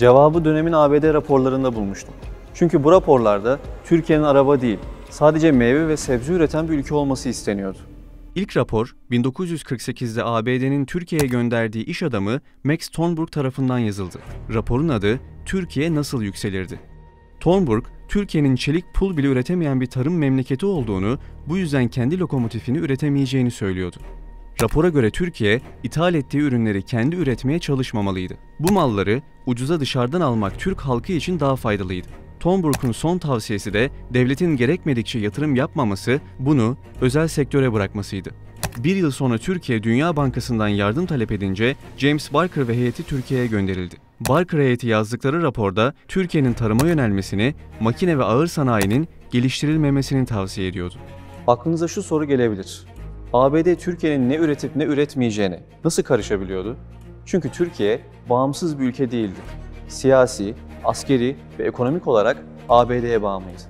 Cevabı dönemin ABD raporlarında bulmuştum. Çünkü bu raporlarda Türkiye'nin araba değil, sadece meyve ve sebze üreten bir ülke olması isteniyordu. İlk rapor 1948'de ABD'nin Türkiye'ye gönderdiği iş adamı Max Thornburg tarafından yazıldı. Raporun adı Türkiye nasıl yükselirdi? Thornburg, Türkiye'nin çelik pul bile üretemeyen bir tarım memleketi olduğunu, bu yüzden kendi lokomotifini üretemeyeceğini söylüyordu. Rapora göre Türkiye, ithal ettiği ürünleri kendi üretmeye çalışmamalıydı. Bu malları ucuza dışarıdan almak Türk halkı için daha faydalıydı. Thornburg'un son tavsiyesi de devletin gerekmedikçe yatırım yapmaması, bunu özel sektöre bırakmasıydı. Bir yıl sonra Türkiye Dünya Bankası'ndan yardım talep edince James Barker ve heyeti Türkiye'ye gönderildi. Barker heyeti yazdıkları raporda Türkiye'nin tarıma yönelmesini, makine ve ağır sanayinin geliştirilmemesini tavsiye ediyordu. Aklınıza şu soru gelebilir. ABD Türkiye'nin ne üretip ne üretmeyeceğine nasıl karışabiliyordu? Çünkü Türkiye bağımsız bir ülke değildi. Siyasi, askeri ve ekonomik olarak ABD'ye bağımlıydı.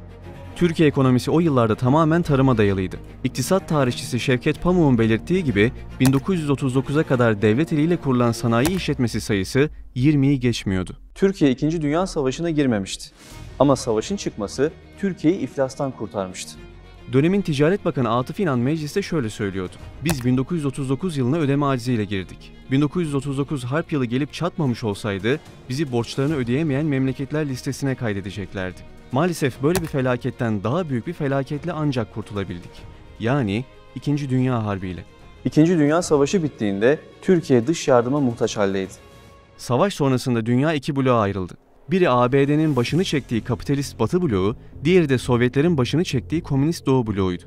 Türkiye ekonomisi o yıllarda tamamen tarıma dayalıydı. İktisat tarihçisi Şevket Pamuk'un belirttiği gibi 1939'a kadar devlet eliyle kurulan sanayi işletmesi sayısı 20'yi geçmiyordu. Türkiye 2. Dünya Savaşı'na girmemişti. Ama savaşın çıkması Türkiye'yi iflastan kurtarmıştı. Dönemin Ticaret Bakanı Atıf İnan mecliste şöyle söylüyordu. Biz 1939 yılına ödeme aciziyle girdik. 1939 harp yılı gelip çatmamış olsaydı bizi borçlarını ödeyemeyen memleketler listesine kaydedeceklerdi. Maalesef böyle bir felaketten daha büyük bir felaketle ancak kurtulabildik. Yani 2. Dünya Harbi ile. İkinci Dünya Savaşı bittiğinde Türkiye dış yardıma muhtaç haldeydi. Savaş sonrasında dünya iki bloğa ayrıldı. Biri ABD'nin başını çektiği kapitalist Batı bloğu, diğeri de Sovyetlerin başını çektiği komünist Doğu bloğuydu.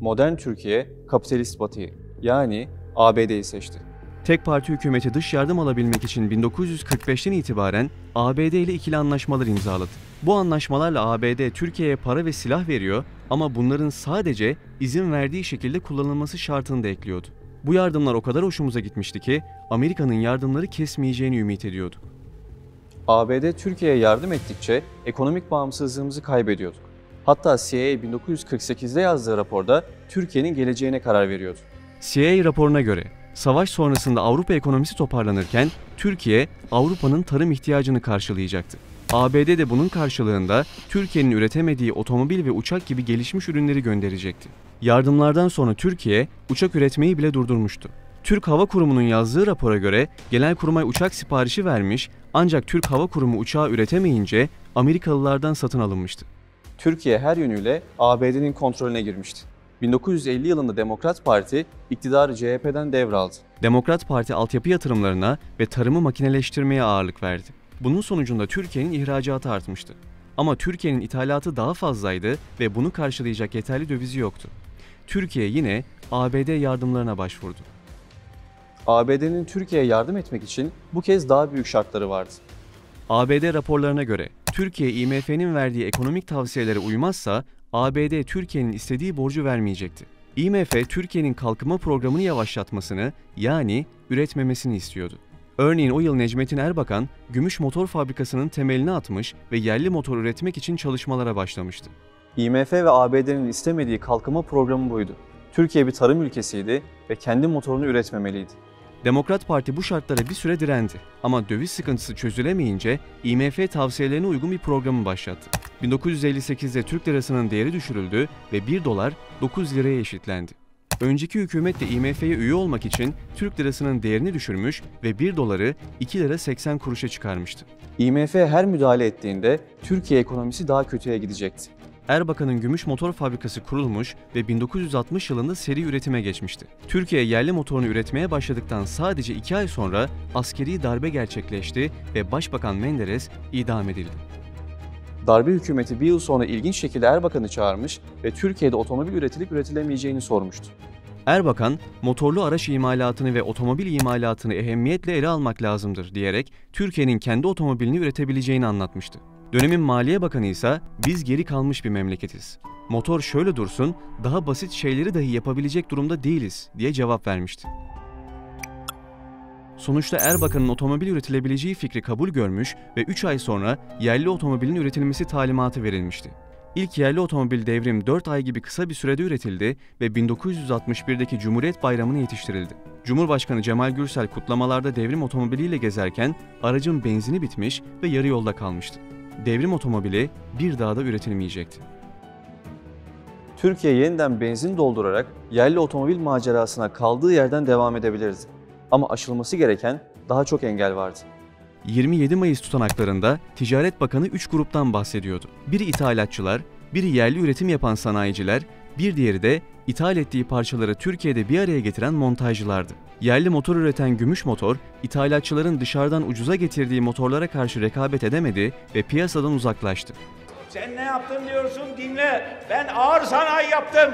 Modern Türkiye kapitalist batıyı yani ABD'yi seçti. Tek parti hükümeti dış yardım alabilmek için 1945'ten itibaren ABD ile ikili anlaşmalar imzaladı. Bu anlaşmalarla ABD Türkiye'ye para ve silah veriyor ama bunların sadece izin verdiği şekilde kullanılması şartını da ekliyordu. Bu yardımlar o kadar hoşumuza gitmişti ki Amerika'nın yardımları kesmeyeceğini ümit ediyorduk. ABD Türkiye'ye yardım ettikçe ekonomik bağımsızlığımızı kaybediyorduk. Hatta CIA 1948'de yazdığı raporda Türkiye'nin geleceğine karar veriyordu. CIA raporuna göre savaş sonrasında Avrupa ekonomisi toparlanırken Türkiye Avrupa'nın tarım ihtiyacını karşılayacaktı. ABD de bunun karşılığında Türkiye'nin üretemediği otomobil ve uçak gibi gelişmiş ürünleri gönderecekti. Yardımlardan sonra Türkiye uçak üretmeyi bile durdurmuştu. Türk Hava Kurumu'nun yazdığı rapora göre Genelkurmay uçak siparişi vermiş ancak Türk Hava Kurumu uçağı üretemeyince Amerikalılardan satın alınmıştı. Türkiye her yönüyle ABD'nin kontrolüne girmişti. 1950 yılında Demokrat Parti iktidarı CHP'den devraldı. Demokrat Parti altyapı yatırımlarına ve tarımı makineleştirmeye ağırlık verdi. Bunun sonucunda Türkiye'nin ihracatı artmıştı. Ama Türkiye'nin ithalatı daha fazlaydı ve bunu karşılayacak yeterli dövizi yoktu. Türkiye yine ABD yardımlarına başvurdu. ABD'nin Türkiye'ye yardım etmek için bu kez daha büyük şartları vardı. ABD raporlarına göre Türkiye IMF'nin verdiği ekonomik tavsiyelere uymazsa ABD Türkiye'nin istediği borcu vermeyecekti. IMF Türkiye'nin kalkınma programını yavaşlatmasını yani üretmemesini istiyordu. Örneğin o yıl Necmettin Erbakan, gümüş motor fabrikasının temelini atmış ve yerli motor üretmek için çalışmalara başlamıştı. IMF ve ABD'nin istemediği kalkınma programı buydu. Türkiye bir tarım ülkesiydi ve kendi motorunu üretmemeliydi. Demokrat Parti bu şartlara bir süre direndi ama döviz sıkıntısı çözülemeyince IMF tavsiyelerine uygun bir programı başlattı. 1958'de Türk lirasının değeri düşürüldü ve 1 dolar 9 liraya eşitlendi. Önceki hükümet de IMF'ye üye olmak için Türk lirasının değerini düşürmüş ve 1 doları 2 lira 80 kuruşa çıkarmıştı. IMF her müdahale ettiğinde Türkiye ekonomisi daha kötüye gidecekti. Erbakan'ın gümüş motor fabrikası kurulmuş ve 1960 yılında seri üretime geçmişti. Türkiye yerli motorunu üretmeye başladıktan sadece 2 ay sonra askeri darbe gerçekleşti ve Başbakan Menderes idam edildi. Darbe hükümeti bir yıl sonra ilginç şekilde Erbakan'ı çağırmış ve Türkiye'de otomobil üretilip üretilemeyeceğini sormuştu. Erbakan, motorlu araç imalatını ve otomobil imalatını ehemmiyetle ele almak lazımdır diyerek Türkiye'nin kendi otomobilini üretebileceğini anlatmıştı. Dönemin Maliye Bakanı ise biz geri kalmış bir memleketiz. Motor şöyle dursun, daha basit şeyleri dahi yapabilecek durumda değiliz diye cevap vermişti. Sonuçta Erbakan'ın otomobil üretilebileceği fikri kabul görmüş ve 3 ay sonra yerli otomobilin üretilmesi talimatı verilmişti. İlk yerli otomobil devrim 4 ay gibi kısa bir sürede üretildi ve 1961'deki Cumhuriyet Bayramı'na yetiştirildi. Cumhurbaşkanı Cemal Gürsel kutlamalarda devrim otomobiliyle gezerken aracın benzini bitmiş ve yarı yolda kalmıştı. Devrim otomobili bir daha da üretilmeyecekti. Türkiye yeniden benzin doldurarak yerli otomobil macerasına kaldığı yerden devam edebilirdi. Ama aşılması gereken daha çok engel vardı. 27 Mayıs tutanaklarında Ticaret Bakanı 3 gruptan bahsediyordu. Biri ithalatçılar, biri yerli üretim yapan sanayiciler, bir diğeri de ithal ettiği parçaları Türkiye'de bir araya getiren montajcılardı. Yerli motor üreten Gümüş Motor, ithalatçıların dışarıdan ucuza getirdiği motorlara karşı rekabet edemedi ve piyasadan uzaklaştı. Sen ne yaptın diyorsun dinle. Ben ağır sanayi yaptım.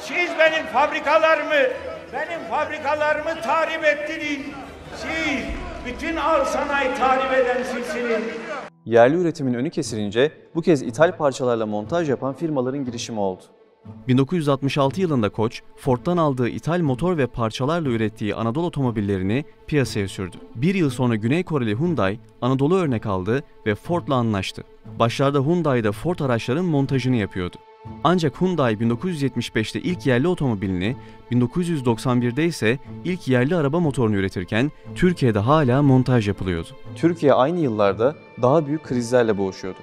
Siz benim fabrikalarımı, benim fabrikalarımı tahrip ettiniz. Siz bütün ağır sanayi tahrip eden sizsiniz. Yerli üretimin önü kesilince bu kez ithal parçalarla montaj yapan firmaların girişimi oldu. 1966 yılında Koç, Ford'dan aldığı ithal motor ve parçalarla ürettiği Anadolu otomobillerini piyasaya sürdü. Bir yıl sonra Güney Koreli Hyundai, Anadolu örnek aldı ve Ford'la anlaştı. Başlarda Hyundai'de Ford araçların montajını yapıyordu. Ancak Hyundai 1975'te ilk yerli otomobilini, 1991'de ise ilk yerli araba motorunu üretirken Türkiye'de hala montaj yapılıyordu. Türkiye aynı yıllarda daha büyük krizlerle boğuşuyordu.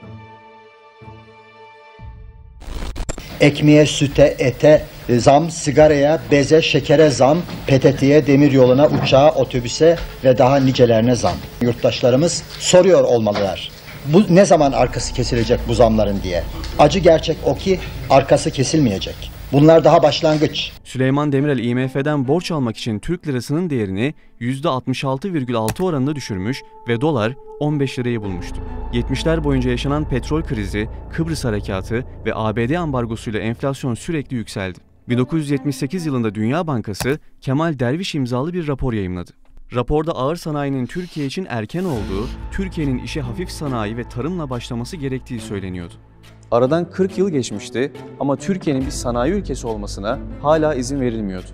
Ekmeğe, süte, ete zam, sigaraya, beze, şekere zam, PTT'ye, demiryoluna, uçağa, otobüse ve daha nicelerine zam. Yurttaşlarımız soruyor olmalılar. Bu ne zaman arkası kesilecek bu zamların diye. Acı gerçek o ki arkası kesilmeyecek. Bunlar daha başlangıç. Süleyman Demirel IMF'den borç almak için Türk lirasının değerini %66,6 oranında düşürmüş ve dolar 15 lirayı bulmuştu. 70'ler boyunca yaşanan petrol krizi, Kıbrıs harekatı ve ABD ambargosuyla enflasyon sürekli yükseldi. 1978 yılında Dünya Bankası Kemal Derviş imzalı bir rapor yayımladı. Raporda ağır sanayinin Türkiye için erken olduğu, Türkiye'nin işe hafif sanayi ve tarımla başlaması gerektiği söyleniyordu. Aradan 40 yıl geçmişti ama Türkiye'nin bir sanayi ülkesi olmasına hala izin verilmiyordu.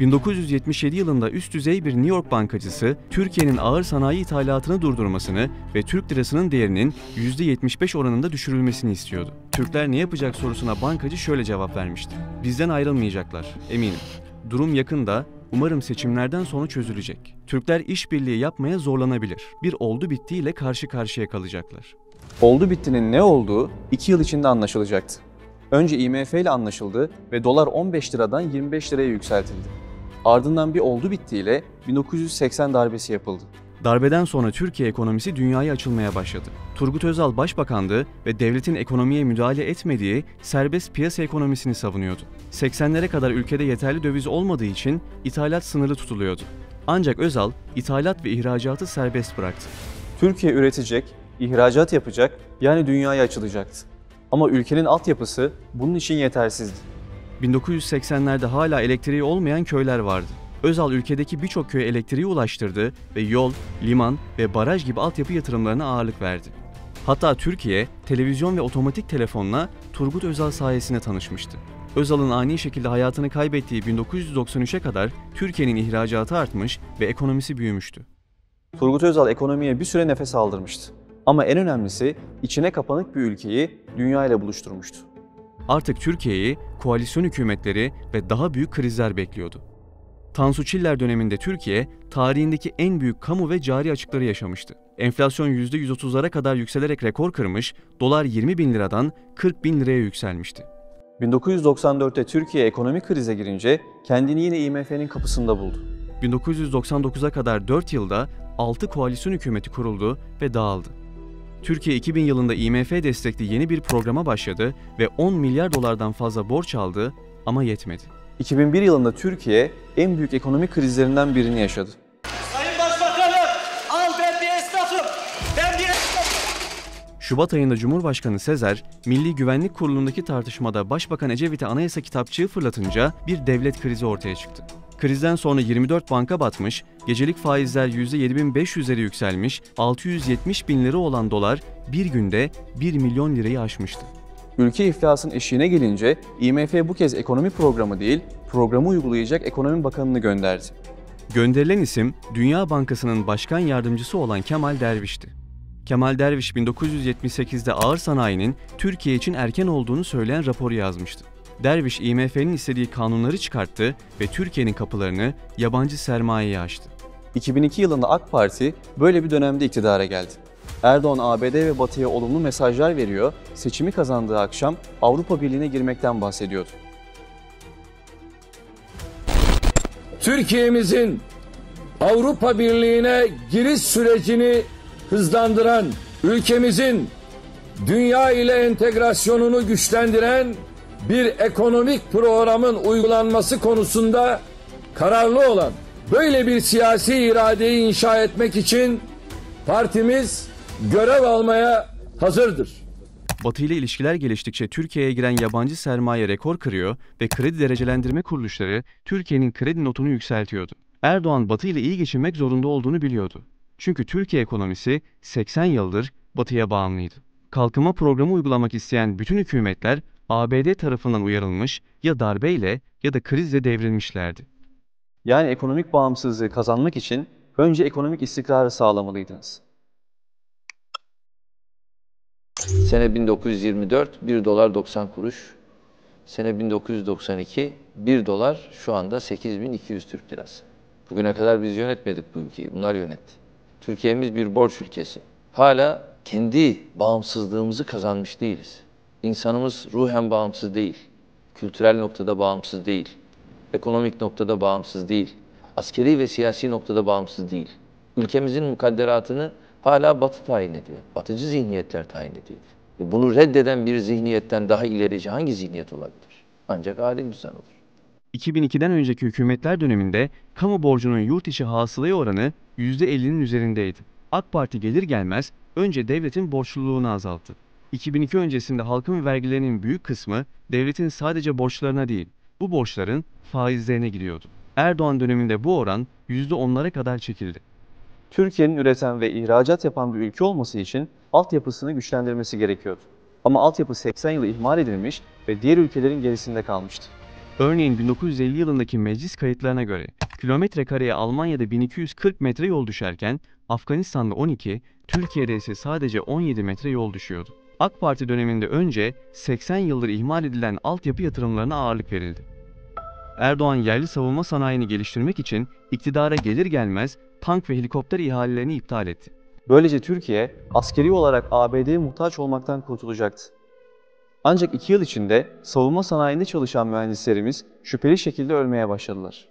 1977 yılında üst düzey bir New York bankacısı Türkiye'nin ağır sanayi ithalatını durdurmasını ve Türk lirasının değerinin %75 oranında düşürülmesini istiyordu. Türkler ne yapacak sorusuna bankacı şöyle cevap vermişti. Bizden ayrılmayacaklar, eminim. Durum yakında, umarım seçimlerden sonra çözülecek. Türkler işbirliği yapmaya zorlanabilir. Bir oldu bittiyle karşı karşıya kalacaklar. Oldu bittinin ne olduğu 2 yıl içinde anlaşılacaktı. Önce IMF ile anlaşıldı ve dolar 15 liradan 25 liraya yükseltildi. Ardından bir oldu bittiyle 1980 darbesi yapıldı. Darbeden sonra Türkiye ekonomisi dünyaya açılmaya başladı. Turgut Özal başbakandı ve devletin ekonomiye müdahale etmediği serbest piyasa ekonomisini savunuyordu. 80'lere kadar ülkede yeterli döviz olmadığı için ithalat sınırlı tutuluyordu. Ancak Özal ithalat ve ihracatı serbest bıraktı. Türkiye üretecek, ihracat yapacak, yani dünyaya açılacaktı. Ama ülkenin altyapısı bunun için yetersizdi. 1980'lerde hala elektriği olmayan köyler vardı. Özal ülkedeki birçok köye elektriği ulaştırdı ve yol, liman ve baraj gibi altyapı yatırımlarına ağırlık verdi. Hatta Türkiye, televizyon ve otomatik telefonla Turgut Özal sayesinde tanışmıştı. Özal'ın ani şekilde hayatını kaybettiği 1993'e kadar Türkiye'nin ihracatı artmış ve ekonomisi büyümüştü. Turgut Özal ekonomiye bir süre nefes aldırmıştı. Ama en önemlisi içine kapanık bir ülkeyi dünya ile buluşturmuştu. Artık Türkiye'yi koalisyon hükümetleri ve daha büyük krizler bekliyordu. Tansu Çiller döneminde Türkiye, tarihindeki en büyük kamu ve cari açıkları yaşamıştı. Enflasyon %130'lara kadar yükselerek rekor kırmış, dolar 20 bin liradan 40 bin liraya yükselmişti. 1994'te Türkiye ekonomik krize girince kendini yine IMF'nin kapısında buldu. 1999'a kadar 4 yılda 6 koalisyon hükümeti kuruldu ve dağıldı. Türkiye 2000 yılında IMF destekli yeni bir programa başladı ve 10 milyar dolardan fazla borç aldı ama yetmedi. 2001 yılında Türkiye en büyük ekonomik krizlerinden birini yaşadı. Şubat ayında Cumhurbaşkanı Sezer, Milli Güvenlik Kurulu'ndaki tartışmada Başbakan Ecevit'e anayasa kitapçığı fırlatınca bir devlet krizi ortaya çıktı. Krizden sonra 24 banka batmış, gecelik faizler %7500'lere yükselmiş, 670 bin lira olan dolar bir günde 1 milyon lirayı aşmıştı. Ülke iflasın eşiğine gelince IMF bu kez ekonomi programı değil, programı uygulayacak ekonomi bakanını gönderdi. Gönderilen isim Dünya Bankası'nın başkan yardımcısı olan Kemal Derviş'ti. Kemal Derviş 1978'de ağır sanayinin Türkiye için erken olduğunu söyleyen raporu yazmıştı. Derviş IMF'nin istediği kanunları çıkarttı ve Türkiye'nin kapılarını yabancı sermayeye açtı. 2002 yılında AK Parti böyle bir dönemde iktidara geldi. Erdoğan ABD ve Batı'ya olumlu mesajlar veriyor, seçimi kazandığı akşam Avrupa Birliği'ne girmekten bahsediyordu. Türkiye'mizin Avrupa Birliği'ne giriş sürecini hızlandıran, ülkemizin dünya ile entegrasyonunu güçlendiren bir ekonomik programın uygulanması konusunda kararlı olan böyle bir siyasi iradeyi inşa etmek için partimiz görev almaya hazırdır. Batı ile ilişkiler geliştikçe Türkiye'ye giren yabancı sermaye rekor kırıyor ve kredi derecelendirme kuruluşları Türkiye'nin kredi notunu yükseltiyordu. Erdoğan Batı ile iyi geçinmek zorunda olduğunu biliyordu. Çünkü Türkiye ekonomisi 80 yıldır Batı'ya bağımlıydı. Kalkınma programı uygulamak isteyen bütün hükümetler ABD tarafından uyarılmış ya darbeyle ya da krizle devrilmişlerdi. Yani ekonomik bağımsızlığı kazanmak için önce ekonomik istikrarı sağlamalıydınız. Sene 1924 1 dolar 90 kuruş. Sene 1992 1 dolar şu anda 8200 Türk lirası. Bugüne kadar biz yönetmedik bu ülkeyi. Bunlar yönetti. Türkiye'miz bir borç ülkesi. Hala kendi bağımsızlığımızı kazanmış değiliz. İnsanımız ruhen bağımsız değil. Kültürel noktada bağımsız değil. Ekonomik noktada bağımsız değil. Askeri ve siyasi noktada bağımsız değil. Ülkemizin mukadderatını hala Batı tayin ediyor. Batıcı zihniyetler tayin ediyor. Bunu reddeden bir zihniyetten daha ilerici hangi zihniyet olabilir? Ancak adil düzen olur. 2002'den önceki hükümetler döneminde kamu borcunun yurt içi hasılaya oranı %50'nin üzerindeydi. AK Parti gelir gelmez önce devletin borçluluğunu azalttı. 2002 öncesinde halkın vergilerinin büyük kısmı devletin sadece borçlarına değil, bu borçların faizlerine gidiyordu. Erdoğan döneminde bu oran %10'lara kadar çekildi. Türkiye'nin üreten ve ihracat yapan bir ülke olması için altyapısını güçlendirmesi gerekiyordu. Ama altyapı 80 yıl ihmal edilmiş ve diğer ülkelerin gerisinde kalmıştı. Örneğin 1950 yılındaki meclis kayıtlarına göre kilometre kareye Almanya'da 1240 metre yol düşerken Afganistan'da 12, Türkiye'de ise sadece 17 metre yol düşüyordu. AK Parti döneminde önce 80 yıldır ihmal edilen altyapı yatırımlarına ağırlık verildi. Erdoğan yerli savunma sanayini geliştirmek için iktidara gelir gelmez tank ve helikopter ihalelerini iptal etti. Böylece Türkiye askeri olarak ABD'ye muhtaç olmaktan kurtulacaktı. Ancak iki yıl içinde savunma sanayinde çalışan mühendislerimiz şüpheli şekilde ölmeye başladılar.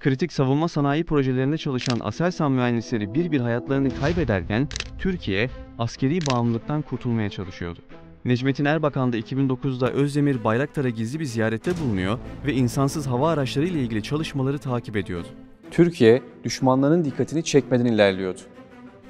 Kritik savunma sanayi projelerinde çalışan Aselsan mühendisleri bir bir hayatlarını kaybederken Türkiye askeri bağımlılıktan kurtulmaya çalışıyordu. Necmettin Erbakan da 2009'da Özdemir Bayraktar'a gizli bir ziyarette bulunuyor ve insansız hava araçları ile ilgili çalışmaları takip ediyordu. Türkiye düşmanların dikkatini çekmeden ilerliyordu.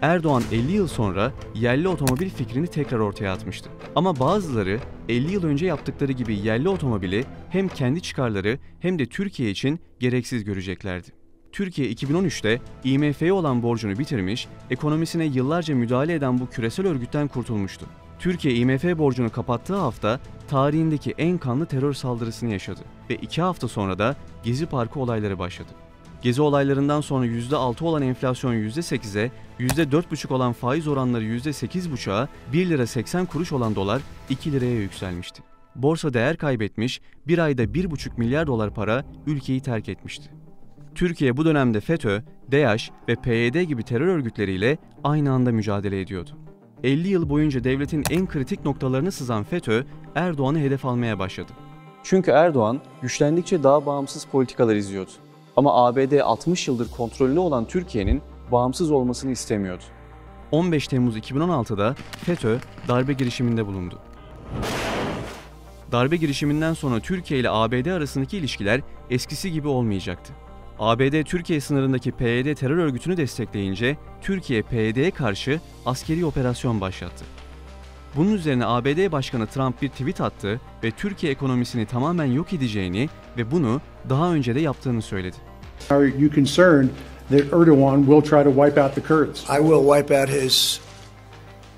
Erdoğan 50 yıl sonra yerli otomobil fikrini tekrar ortaya atmıştı. Ama bazıları 50 yıl önce yaptıkları gibi yerli otomobili hem kendi çıkarları hem de Türkiye için gereksiz göreceklerdi. Türkiye 2013'te IMF'ye olan borcunu bitirmiş, ekonomisine yıllarca müdahale eden bu küresel örgütten kurtulmuştu. Türkiye IMF borcunu kapattığı hafta tarihindeki en kanlı terör saldırısını yaşadı ve iki hafta sonra da Gezi Parkı olayları başladı. Gezi olaylarından sonra %6 olan enflasyon %8'e, %4,5 olan faiz oranları %8,5'a, 1 lira 80 kuruş olan dolar 2 liraya yükselmişti. Borsa değer kaybetmiş, bir ayda 1,5 milyar dolar para ülkeyi terk etmişti. Türkiye bu dönemde FETÖ, DEAŞ ve PYD gibi terör örgütleriyle aynı anda mücadele ediyordu. 50 yıl boyunca devletin en kritik noktalarını sızan FETÖ, Erdoğan'ı hedef almaya başladı. Çünkü Erdoğan güçlendikçe daha bağımsız politikalar izliyordu. Ama ABD 60 yıldır kontrollü olan Türkiye'nin bağımsız olmasını istemiyordu. 15 Temmuz 2016'da FETÖ darbe girişiminde bulundu. Darbe girişiminden sonra Türkiye ile ABD arasındaki ilişkiler eskisi gibi olmayacaktı. ABD Türkiye sınırındaki PYD terör örgütünü destekleyince Türkiye PYD'ye karşı askeri operasyon başlattı. Bunun üzerine ABD Başkanı Trump bir tweet attı ve Türkiye ekonomisini tamamen yok edeceğini ve bunu daha önce de yaptığını söyledi. Are you concerned that Erdogan will try to wipe out the Kurds? I will wipe out his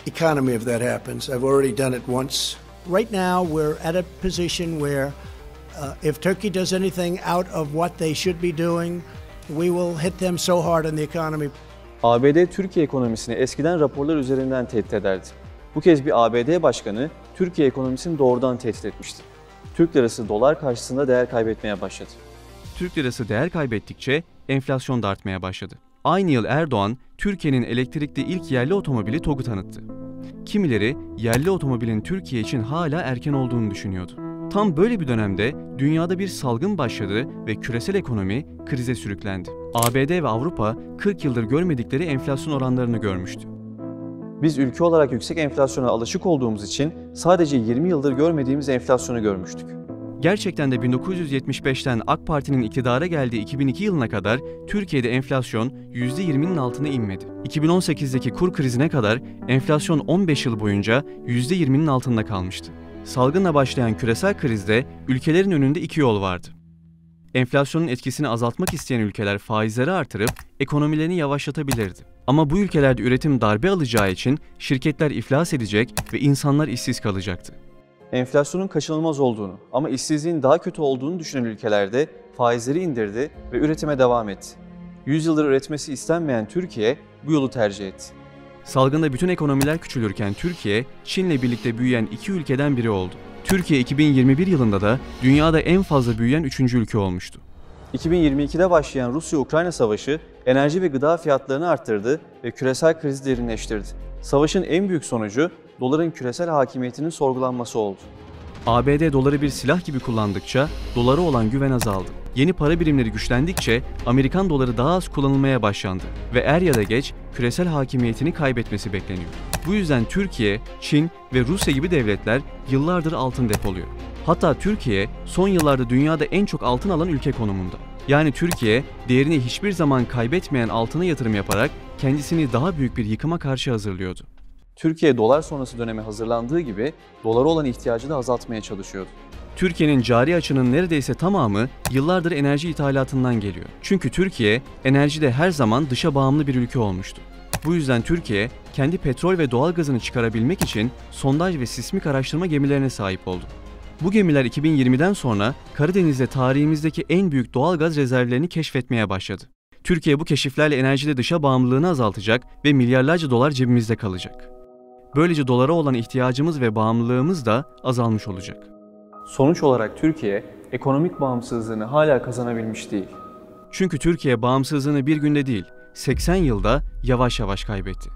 economy if that happens. I've already done it once. Right now, we're at a position where uh, if Turkey does anything out of what they should be doing, we will hit them so hard on the economy. ABD Türkiye ekonomisini eskiden raporlar üzerinden tehdit ederdi. Bu kez bir ABD başkanı Türkiye ekonomisini doğrudan tehdit etmişti. Türk lirası dolar karşısında değer kaybetmeye başladı. Türk lirası değer kaybettikçe enflasyon da artmaya başladı. Aynı yıl Erdoğan, Türkiye'nin elektrikli ilk yerli otomobili TOG'u tanıttı. Kimileri yerli otomobilin Türkiye için hala erken olduğunu düşünüyordu. Tam böyle bir dönemde dünyada bir salgın başladı ve küresel ekonomi krize sürüklendi. ABD ve Avrupa 40 yıldır görmedikleri enflasyon oranlarını görmüştü. Biz ülke olarak yüksek enflasyona alışık olduğumuz için sadece 20 yıldır görmediğimiz enflasyonu görmüştük. Gerçekten de 1975'ten AK Parti'nin iktidara geldiği 2002 yılına kadar Türkiye'de enflasyon %20'nin altına inmedi. 2018'deki kur krizine kadar enflasyon 15 yıl boyunca %20'nin altında kalmıştı. Salgınla başlayan küresel krizde ülkelerin önünde iki yol vardı. Enflasyonun etkisini azaltmak isteyen ülkeler faizleri artırıp ekonomilerini yavaşlatabilirdi. Ama bu ülkelerde üretim darbe alacağı için şirketler iflas edecek ve insanlar işsiz kalacaktı. Enflasyonun kaçınılmaz olduğunu ama işsizliğin daha kötü olduğunu düşünen ülkelerde faizleri indirdi ve üretime devam etti. 100 yıldır üretmesi istenmeyen Türkiye bu yolu tercih etti. Salgında bütün ekonomiler küçülürken Türkiye, Çin'le birlikte büyüyen iki ülkeden biri oldu. Türkiye 2021 yılında da dünyada en fazla büyüyen üçüncü ülke olmuştu. 2022'de başlayan Rusya-Ukrayna savaşı enerji ve gıda fiyatlarını arttırdı ve küresel krizi derinleştirdi. Savaşın en büyük sonucu doların küresel hakimiyetinin sorgulanması oldu. ABD doları bir silah gibi kullandıkça dolara olan güven azaldı. Yeni para birimleri güçlendikçe Amerikan doları daha az kullanılmaya başlandı ve er ya da geç küresel hakimiyetini kaybetmesi bekleniyor. Bu yüzden Türkiye, Çin ve Rusya gibi devletler yıllardır altın depoluyor. Hatta Türkiye son yıllarda dünyada en çok altın alan ülke konumunda. Yani Türkiye değerini hiçbir zaman kaybetmeyen altına yatırım yaparak kendisini daha büyük bir yıkıma karşı hazırlıyordu. Türkiye dolar sonrası döneme hazırlandığı gibi dolara olan ihtiyacını azaltmaya çalışıyordu. Türkiye'nin cari açının neredeyse tamamı yıllardır enerji ithalatından geliyor. Çünkü Türkiye enerjide her zaman dışa bağımlı bir ülke olmuştu. Bu yüzden Türkiye kendi petrol ve doğal gazını çıkarabilmek için sondaj ve sismik araştırma gemilerine sahip oldu. Bu gemiler 2020'den sonra Karadeniz'de tarihimizdeki en büyük doğal gaz rezervlerini keşfetmeye başladı. Türkiye bu keşiflerle enerjide dışa bağımlılığını azaltacak ve milyarlarca dolar cebimizde kalacak. Böylece dolara olan ihtiyacımız ve bağımlılığımız da azalmış olacak. Sonuç olarak Türkiye ekonomik bağımsızlığını hala kazanabilmiş değil. Çünkü Türkiye bağımsızlığını bir günde değil, 80 yılda yavaş yavaş kaybetti.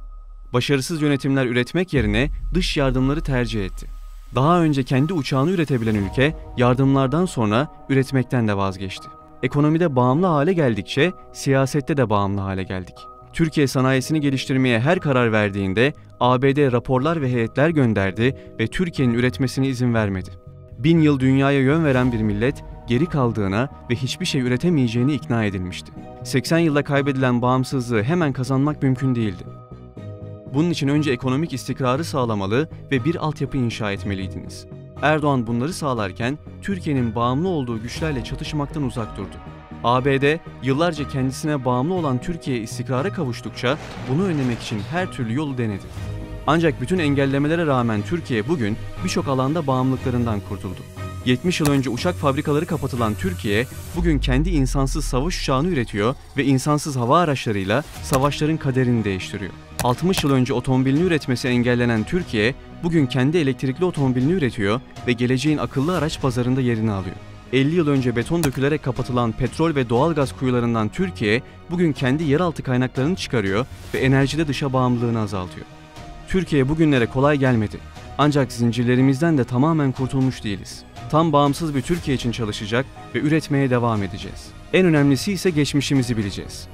Başarısız yönetimler üretmek yerine dış yardımları tercih etti. Daha önce kendi uçağını üretebilen ülke yardımlardan sonra üretmekten de vazgeçti. Ekonomide bağımlı hale geldikçe siyasette de bağımlı hale geldik. Türkiye sanayisini geliştirmeye her karar verdiğinde ABD raporlar ve heyetler gönderdi ve Türkiye'nin üretmesine izin vermedi. Bin yıl dünyaya yön veren bir millet geri kaldığına ve hiçbir şey üretemeyeceğini ikna edilmişti. 80 yılda kaybedilen bağımsızlığı hemen kazanmak mümkün değildi. Bunun için önce ekonomik istikrarı sağlamalı ve bir altyapı inşa etmeliydiniz. Erdoğan bunları sağlarken Türkiye'nin bağımlı olduğu güçlerle çatışmaktan uzak durdu. ABD yıllarca kendisine bağımlı olan Türkiye istikrara kavuştukça bunu önlemek için her türlü yolu denedi. Ancak bütün engellemelere rağmen Türkiye bugün birçok alanda bağımlılıklarından kurtuldu. 70 yıl önce uçak fabrikaları kapatılan Türkiye, bugün kendi insansız savaş uçağını üretiyor ve insansız hava araçlarıyla savaşların kaderini değiştiriyor. 60 yıl önce otomobilini üretmesi engellenen Türkiye, bugün kendi elektrikli otomobilini üretiyor ve geleceğin akıllı araç pazarında yerini alıyor. 50 yıl önce beton dökülerek kapatılan petrol ve doğal gaz kuyularından Türkiye, bugün kendi yeraltı kaynaklarını çıkarıyor ve enerjide dışa bağımlılığını azaltıyor. Türkiye bugünlere kolay gelmedi. Ancak zincirlerimizden de tamamen kurtulmuş değiliz. Tam bağımsız bir Türkiye için çalışacak ve üretmeye devam edeceğiz. En önemlisi ise geçmişimizi bileceğiz.